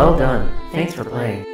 Well done. Thanks for playing.